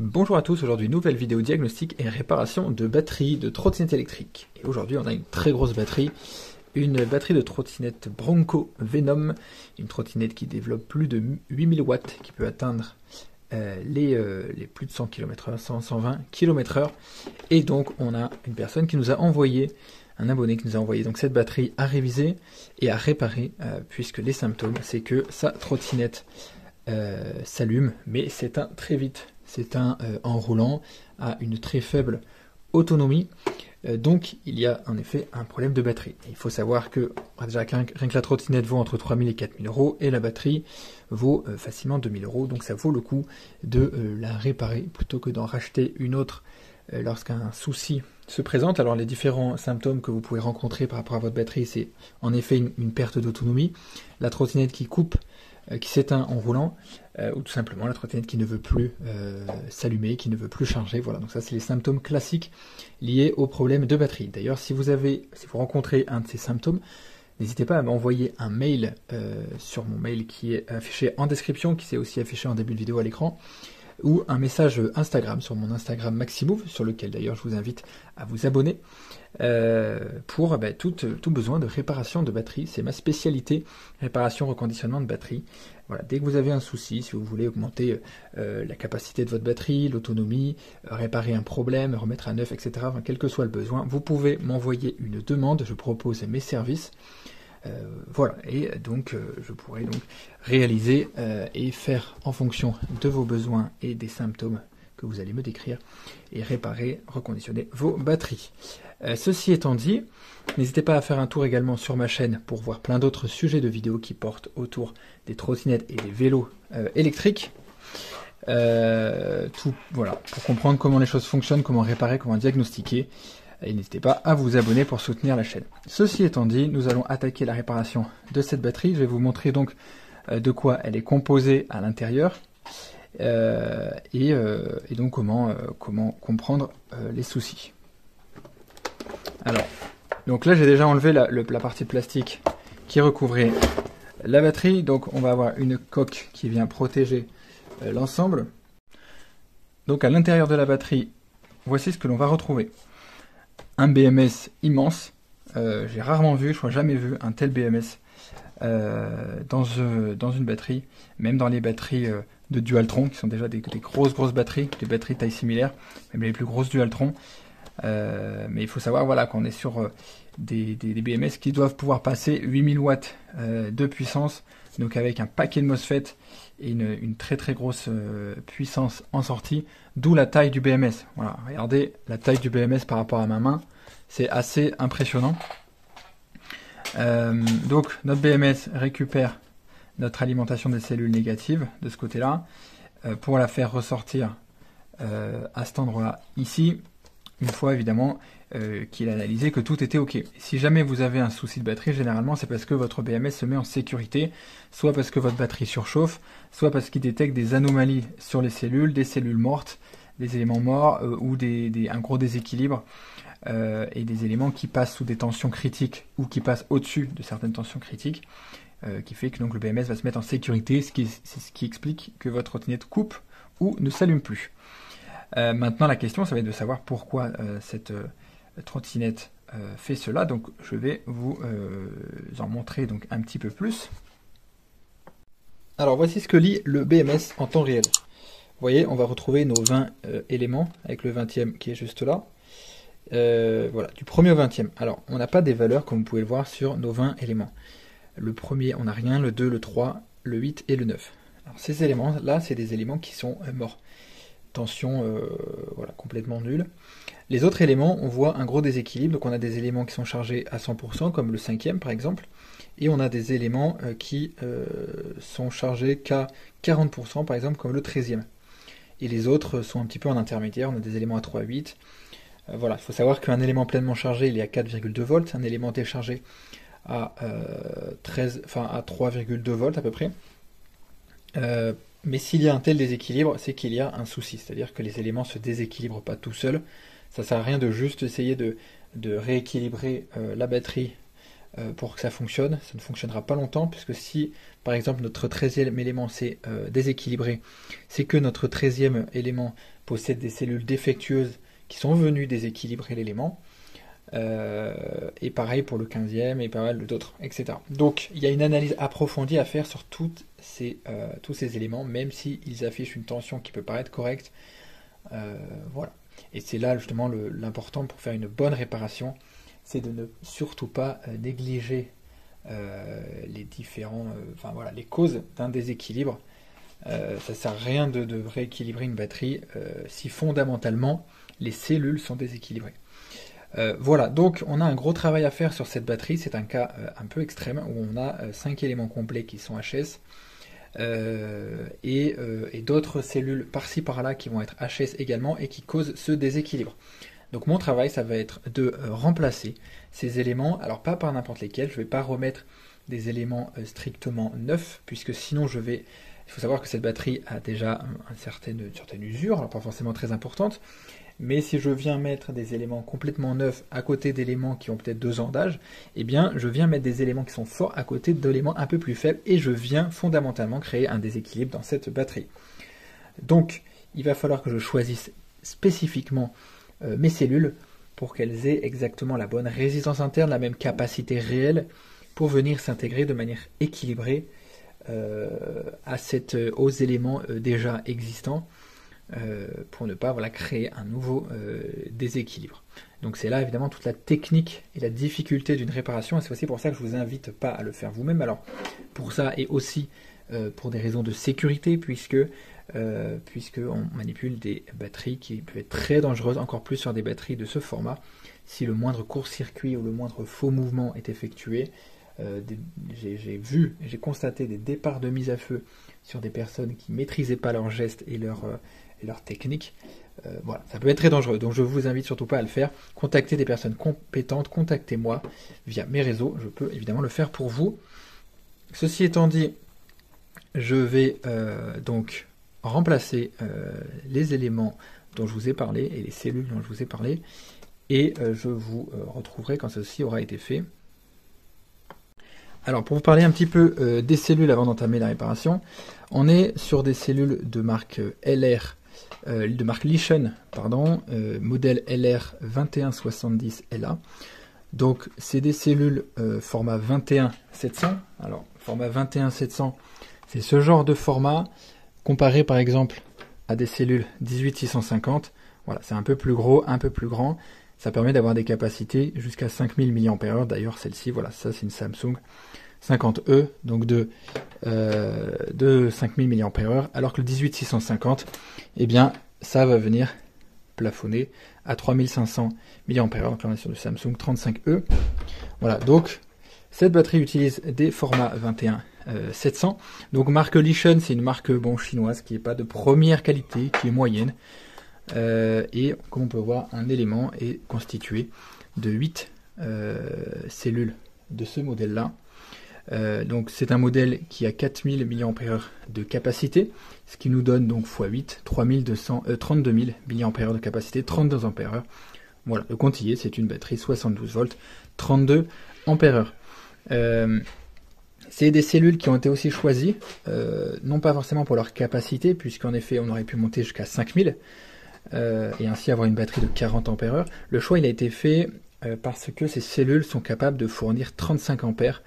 Bonjour à tous, aujourd'hui nouvelle vidéo diagnostic et réparation de batterie de trottinette électrique. Aujourd'hui on a une très grosse batterie, une batterie de trottinette Bronco Venom, une trottinette qui développe plus de 8000 watts, qui peut atteindre euh, les, euh, les, plus de 100 km/h, 100, 120 km/h. Et donc on a une personne qui nous a envoyé, un abonné qui nous a envoyé donc cette batterie à réviser et à réparer, euh, puisque les symptômes c'est que sa trottinette s'allume, mais s'éteint très vite c'est un euh, enroulant à une très faible autonomie. Euh, donc il y a en effet un problème de batterie. il faut savoir que rien, que la trottinette vaut entre 3000 et 4000 euros et la batterie vaut euh, facilement 2000 euros. Donc ça vaut le coup de la réparer plutôt que d'en racheter une autre lorsqu'un souci se présente. Alors les différents symptômes que vous pouvez rencontrer par rapport à votre batterie, c'est en effet une perte d'autonomie, la trottinette qui coupe qui s'éteint en roulant, euh, ou tout simplement la trottinette qui ne veut plus euh, s'allumer, qui ne veut plus charger. Voilà, donc ça c'est les symptômes classiques liés au problème de batterie. D'ailleurs, si vous avez, si vous rencontrez un de ces symptômes, n'hésitez pas à m'envoyer un mail sur mon mail qui est affiché en description, qui s'est aussi affiché en début de vidéo à l'écran ou un message Instagram sur mon Instagram Maximove, sur lequel d'ailleurs je vous invite à vous abonner, euh, pour ben, tout, tout, besoin de réparation de batterie. C'est ma spécialité, réparation, reconditionnement de batterie. Voilà, dès que vous avez un souci, si vous voulez augmenter euh, la capacité de votre batterie, l'autonomie, euh, réparer un problème, remettre à neuf, etc., enfin, quel que soit le besoin, vous pouvez m'envoyer une demande, je propose mes services. Euh, voilà, et donc euh, je pourrais donc réaliser euh, et faire en fonction de vos besoins et des symptômes que vous allez me décrire et réparer, reconditionner vos batteries. ceci étant dit, n'hésitez pas à faire un tour également sur ma chaîne pour voir plein d'autres sujets de vidéos qui portent autour des trottinettes et des vélos électriques. tout, voilà, pour comprendre comment les choses fonctionnent, comment réparer, comment diagnostiquer. Et n'hésitez pas à vous abonner pour soutenir la chaîne. Ceci étant dit, nous allons attaquer la réparation de cette batterie. Je vais vous montrer donc euh, de quoi elle est composée à l'intérieur. Euh, euh, et, donc comment, comprendre les soucis. Alors, donc là j'ai déjà enlevé la, partie plastique qui recouvrait la batterie. Donc on va avoir une coque qui vient protéger l'ensemble. Donc à l'intérieur de la batterie, voici ce que l'on va retrouver un BMS immense. Euh, j'ai rarement vu, je crois jamais vu un tel BMS euh, dans, euh, dans une batterie, même dans les batteries de Dualtron, qui sont déjà des, grosses grosses batteries, des batteries taille similaire, même les plus grosses Dualtron. Mais il faut savoir voilà, qu'on est sur des, BMS qui doivent pouvoir passer 8000 watts de puissance, donc avec un paquet de MOSFET et une, très très grosse puissance en sortie, d'où la taille du BMS. Voilà, regardez la taille du BMS par rapport à ma main. C'est assez impressionnant. Euh, donc notre BMS récupère notre alimentation des cellules négatives de ce côté-là euh, pour la faire ressortir euh, à cet endroit ici, une fois évidemment qu'il a analysé que tout était OK. Si jamais vous avez un souci de batterie, généralement c'est parce que votre BMS se met en sécurité, soit parce que votre batterie surchauffe, soit parce qu'il détecte des anomalies sur les cellules, des cellules mortes, des éléments morts ou des, un gros déséquilibre. Euh, et des éléments qui passent sous des tensions critiques ou qui passent au-dessus de certaines tensions critiques, euh, qui fait que donc le BMS va se mettre en sécurité, ce qui, ce qui explique que votre trottinette coupe ou ne s'allume plus. Euh, maintenant, la question, ça va être de savoir pourquoi cette trottinette fait cela. Donc, je vais vous en montrer donc un petit peu plus. Alors, voici ce que lit le BMS en temps réel. Vous voyez, on va retrouver nos 20 éléments avec le 20e qui est juste là. Euh, voilà, du premier au 20e. Alors, on n'a pas des valeurs comme vous pouvez le voir sur nos 20 éléments. Le premier, on n'a rien, le 2, le 3, le 8 et le 9. Alors, ces éléments-là, c'est des éléments qui sont euh, morts. Tension euh, voilà, complètement nulle. Les autres éléments, on voit un gros déséquilibre. Donc, on a des éléments qui sont chargés à 100%, comme le 5e par exemple. Et on a des éléments qui sont chargés qu'à 40%, par exemple, comme le 13e. Et les autres sont un petit peu en intermédiaire. On a des éléments à 3, 8, euh, voilà, il faut savoir qu'un élément pleinement chargé, il est à 4,2 volts, un élément déchargé à, 13, euh, enfin, à 3,2 volts à peu près. Euh, mais s'il y a un tel déséquilibre, c'est qu'il y a un souci, c'est-à-dire que les éléments se déséquilibrent pas tout seuls. Ça sert à rien de juste essayer de, rééquilibrer la batterie pour que ça fonctionne. Ça ne fonctionnera pas longtemps, puisque si par exemple notre 13e élément s'est déséquilibré, c'est que notre 13e élément possède des cellules défectueuses qui sont venues déséquilibrer l'élément. Et pareil pour le 15e et pas mal d'autres, etc. Donc il y a une analyse approfondie à faire sur ces, tous ces éléments, même s'ils affichent une tension qui peut paraître correcte. voilà. Et c'est là justement l'important pour faire une bonne réparation, c'est de ne surtout pas euh, négliger euh, les différents, euh, enfin voilà, les causes d'un déséquilibre. ça sert à rien de, rééquilibrer une batterie si fondamentalement les cellules sont déséquilibrées. Voilà, donc on a un gros travail à faire sur cette batterie. C'est un cas un peu extrême où on a 5 éléments complets qui sont HS euh, euh, et, d'autres cellules par-ci par-là qui vont être HS également et qui causent ce déséquilibre. Donc mon travail, ça va être de euh, remplacer ces éléments, alors pas par n'importe lesquels, je ne vais pas remettre des éléments strictement neufs, puisque sinon je vais... Il faut savoir que cette batterie a déjà une certaine usure, alors pas forcément très importante, mais si je viens mettre des éléments complètement neufs à côté d'éléments qui ont peut-être deux ans d'âge, eh bien, je viens mettre des éléments qui sont forts à côté d'éléments un peu plus faibles et je viens fondamentalement créer un déséquilibre dans cette batterie. Donc, il va falloir que je choisisse spécifiquement euh, mes cellules pour qu'elles aient exactement la bonne résistance interne, la même capacité réelle pour venir s'intégrer de manière équilibrée euh, à cette, aux éléments euh, déjà existants euh, pour ne pas voilà, créer un nouveau euh, déséquilibre. Donc c'est là évidemment toute la technique et la difficulté d'une réparation, et c'est aussi pour ça que je vous invite pas à le faire vous-même. Alors pour ça et aussi euh, pour des raisons de sécurité, puisque puisque on manipule des batteries qui peuvent être très dangereuses, encore plus sur des batteries de ce format. Si le moindre court-circuit ou le moindre faux mouvement est effectué, j'ai vu, j'ai constaté des départs de mise à feu sur des personnes qui maîtrisaient pas leurs gestes et leurs et leur technique. Euh, voilà, ça peut être très dangereux. Donc je vous invite surtout pas à le faire. Contactez des personnes compétentes, contactez-moi via mes réseaux. Je peux évidemment le faire pour vous. Ceci étant dit, je vais euh, donc remplacer euh, les éléments dont je vous ai parlé et les cellules dont je vous ai parlé. Et je vous retrouverai quand ceci aura été fait. Alors pour vous parler un petit peu des cellules avant d'entamer la réparation, on est sur des cellules de marque LR euh, de marque Lichen, pardon, euh, modèle LR 2170LA. Donc c'est des cellules euh, format 21700. Alors format 21700, c'est ce genre de format comparé par exemple à des cellules 18650. Voilà, c'est un peu plus gros, un peu plus grand. Ça permet d'avoir des capacités jusqu'à 5000 mAh. D'ailleurs, celle-ci, voilà, ça c'est une Samsung 50E, donc de, euh, de 5000 mAh, alors que le 18650, eh bien, ça va venir plafonner à 3500 mAh, donc là on est sur Samsung 35E. Voilà, donc cette batterie utilise des formats 21 700. Euh, donc marque Lishan, c'est une marque chinoise qui n'est pas de première qualité, qui est moyenne. Euh, et comme on peut voir, un élément est constitué de 8 cellules de ce modèle-là. Euh, donc c'est un modèle qui a 4000 mAh de capacité, ce qui nous donne donc x8, 3200, 32 000 mAh de capacité, 32 Ah. Voilà, le compte c'est une batterie 72 volts, 32 Ah. c'est des cellules qui ont été aussi choisies, euh, non pas forcément pour leur capacité, puisqu'en effet on aurait pu monter jusqu'à 5000 euh, et ainsi avoir une batterie de 40 Ah. Le choix il a été fait parce que ces cellules sont capables de fournir 35 ampères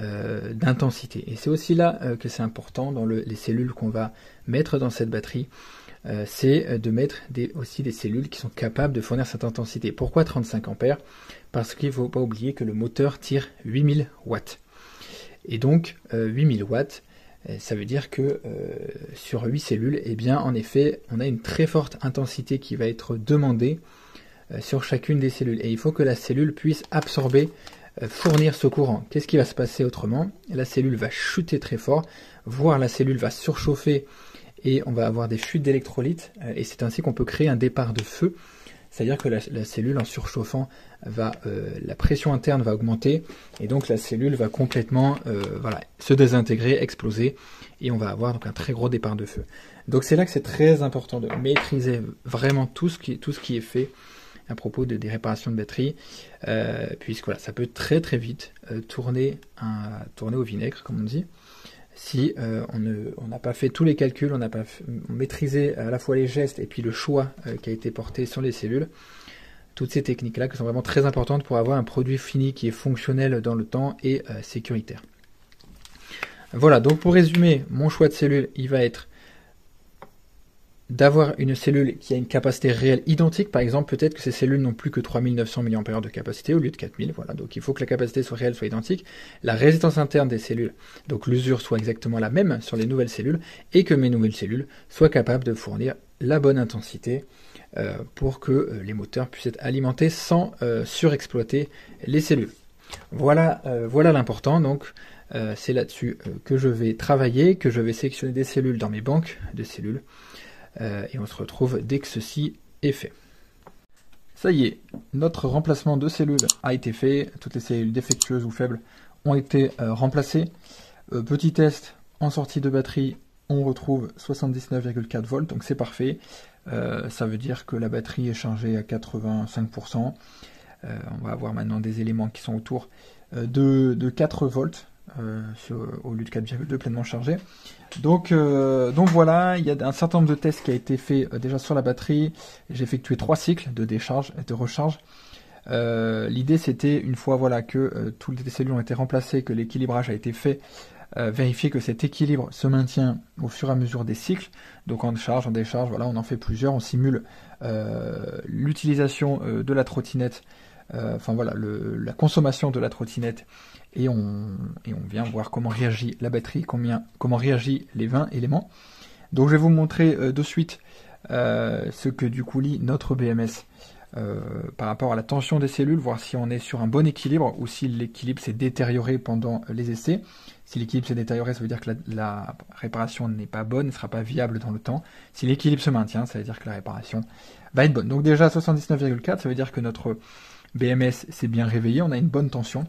euh, d'intensité. Et c'est aussi là euh, que c'est important dans les cellules qu'on va mettre dans cette batterie, euh, c'est de mettre aussi des cellules qui sont capables de fournir cette intensité. Pourquoi 35 ampères? Parce qu'il ne faut pas oublier que le moteur tire 8000 watts. Et donc 8000 watts, ça veut dire que sur 8 cellules, eh bien en effet, on a une très forte intensité qui va être demandée sur chacune des cellules. Et il faut que la cellule puisse absorber fournir ce courant. Qu'est-ce qui va se passer autrement? La cellule va chuter très fort, voire la cellule va surchauffer et on va avoir des chutes d'électrolytes. Euh, et c'est ainsi qu'on peut créer un départ de feu. C'est-à-dire que la, cellule en surchauffant va, euh, la pression interne va augmenter et donc la cellule va complètement voilà, se désintégrer, exploser et on va avoir donc un très gros départ de feu. Donc c'est là que c'est très important de maîtriser vraiment tout ce qui est fait à propos de, des réparations de batterie, puisque voilà, ça peut très très vite tourner, un, tourner au vinaigre, comme on dit si on n'a pas fait tous les calculs, on n'a pas maîtrisé à la fois les gestes et puis le choix qui a été porté sur les cellules, toutes ces techniques-là qui sont vraiment très importantes pour avoir un produit fini qui est fonctionnel dans le temps et euh, sécuritaire. Voilà, donc pour résumer, mon choix de cellule, il va être d'avoir une cellule qui a une capacité réelle identique. Par exemple, peut-être que ces cellules n'ont plus que 3900 mAh de capacité au lieu de 4000. Voilà, donc il faut que la capacité soit réelle, soit identique. La résistance interne des cellules, donc l'usure soit exactement la même sur les nouvelles cellules, et que mes nouvelles cellules soient capables de fournir la bonne intensité euh, pour que euh, les moteurs puissent être alimentés sans euh, surexploiter les cellules. Voilà, voilà l'important. Donc, c'est là-dessus que je vais travailler, que je vais sélectionner des cellules dans mes banques de cellules. Et on se retrouve dès que ceci est fait. Ça y est, notre remplacement de cellules a été fait. Toutes les cellules défectueuses ou faibles ont été remplacées. petit test en sortie de batterie, on retrouve 79,4 volts, donc c'est parfait. Euh, ça veut dire que la batterie est chargée à 85%. Euh, on va avoir maintenant des éléments qui sont autour euh, de, 4 volts au lieu de 4,2 pleinement chargé. Donc, donc voilà, il y a un certain nombre de tests qui a été fait déjà sur la batterie. J'ai effectué trois cycles de décharge et de recharge. L'idée c'était une fois voilà que toutes les cellules ont été remplacées, que l'équilibrage a été fait, euh, vérifier que cet équilibre se maintient au fur et à mesure des cycles. Donc en charge, en décharge, voilà, on en fait plusieurs, on simule euh, l'utilisation euh, de la trottinette, enfin voilà, la consommation de la trottinette et on, et on vient voir comment réagit la batterie, combien, comment réagit les 20 éléments. Donc je vais vous montrer de suite ce que du coup lit notre BMS euh, par rapport à la tension des cellules, voir si on est sur un bon équilibre ou si l'équilibre s'est détérioré pendant les essais. Si l'équilibre s'est détérioré, ça veut dire que la, réparation n'est pas bonne, ne sera pas viable dans le temps. Si l'équilibre se maintient, ça veut dire que la réparation va être bonne. Donc déjà 79,4, ça veut dire que notre BMS s'est bien réveillé, on a une bonne tension.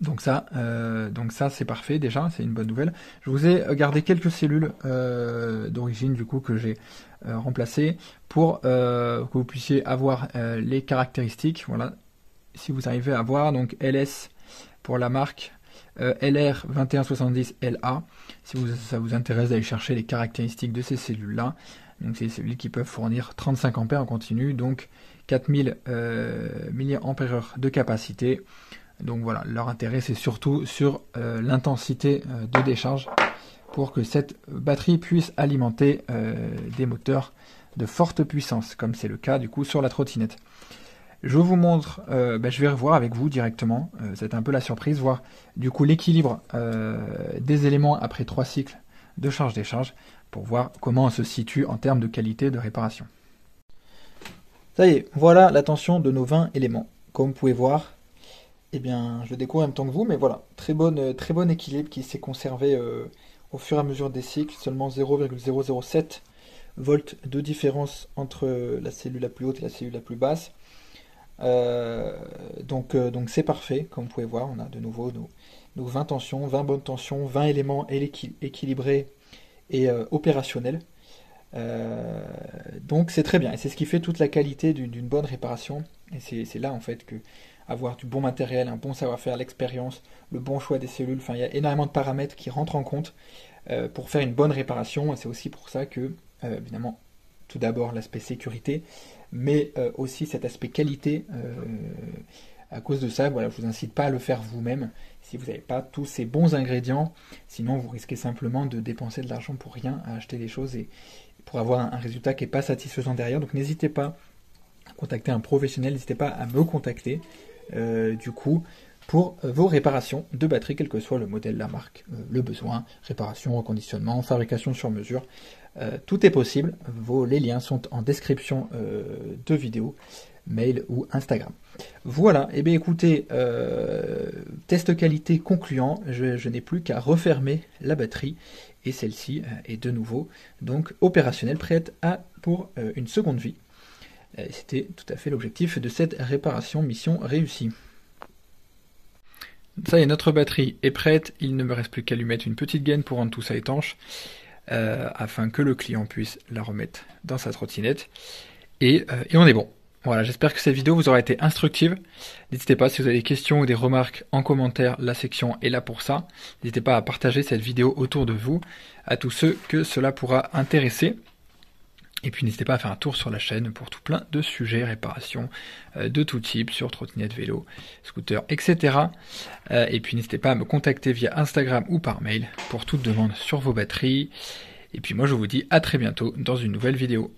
Donc ça, euh, donc ça c'est parfait déjà, c'est une bonne nouvelle. Je vous ai gardé quelques cellules euh, d'origine du coup que j'ai euh, remplacées pour que vous puissiez avoir les caractéristiques. Voilà, si vous arrivez à voir donc LS pour la marque LR 2170 LA. Si vous, ça vous intéresse d'aller chercher les caractéristiques de ces cellules là, donc c'est cellules qui peuvent fournir 35 ampères en continu, donc 4000 mAh de capacité. Donc voilà, leur intérêt c'est surtout sur euh, l'intensité euh, de décharge pour que cette batterie puisse alimenter euh, des moteurs de forte puissance, comme c'est le cas du coup sur la trottinette. Je vous montre, ben, je vais revoir avec vous directement, c'est un peu la surprise, voir du coup l'équilibre des éléments après trois cycles de charge-décharge pour voir comment on se situe en termes de qualité de réparation. Ça y est, voilà la tension de nos 20 éléments. Comme vous pouvez voir, eh bien, je le découvre en même temps que vous, mais voilà, très, bonne, très bon équilibre qui s'est conservé euh, au fur et à mesure des cycles, seulement 0,007 volts de différence entre la cellule la plus haute et la cellule la plus basse. Euh, donc euh, donc c'est parfait, comme vous pouvez voir, on a de nouveau nos, 20 tensions, 20 bonnes tensions, 20 éléments équilibrés et opérationnels. donc c'est très bien, et c'est ce qui fait toute la qualité d'une bonne réparation, et c'est là en fait que avoir du bon matériel, un bon savoir-faire, l'expérience, le bon choix des cellules. Enfin, il y a énormément de paramètres qui rentrent en compte euh, pour faire une bonne réparation. Et c'est aussi pour ça que, euh, évidemment, tout d'abord l'aspect sécurité, mais euh, aussi cet aspect qualité. À cause de ça, voilà, je vous incite pas à le faire vous-même si vous n'avez pas tous ces bons ingrédients. Sinon, vous risquez simplement de dépenser de l'argent pour rien, à acheter des choses et pour avoir un, résultat qui n'est pas satisfaisant derrière. Donc, n'hésitez pas à contacter un professionnel, n'hésitez pas à me contacter. Euh, du coup pour euh, vos réparations de batterie, quel que soit le modèle, la marque, euh, le besoin, réparation, reconditionnement, fabrication sur mesure. tout est possible. Les liens sont en description de vidéo, mail ou Instagram. Voilà, et eh bien écoutez, test qualité concluant, je, n'ai plus qu'à refermer la batterie et celle-ci est de nouveau donc opérationnelle, prête à, pour une seconde vie. Euh, c'était tout à fait l'objectif de cette réparation mission réussie. Ça y est, notre batterie est prête. Il ne me reste plus qu'à lui mettre une petite gaine pour rendre tout ça étanche, euh, afin que le client puisse la remettre dans sa trottinette. Et, euh, et on est bon. Voilà, j'espère que cette vidéo vous aura été instructive. N'hésitez pas, si vous avez des questions ou des remarques en commentaire, la section est là pour ça. N'hésitez pas à partager cette vidéo autour de vous, à tous ceux que cela pourra intéresser. Et puis n'hésitez pas à faire un tour sur la chaîne pour tout plein de sujets, réparations euh, de tout type, sur trottinette, vélo, scooter, etc. Euh, et puis n'hésitez pas à me contacter via Instagram ou par mail pour toute demande sur vos batteries. Et puis moi je vous dis à très bientôt dans une nouvelle vidéo.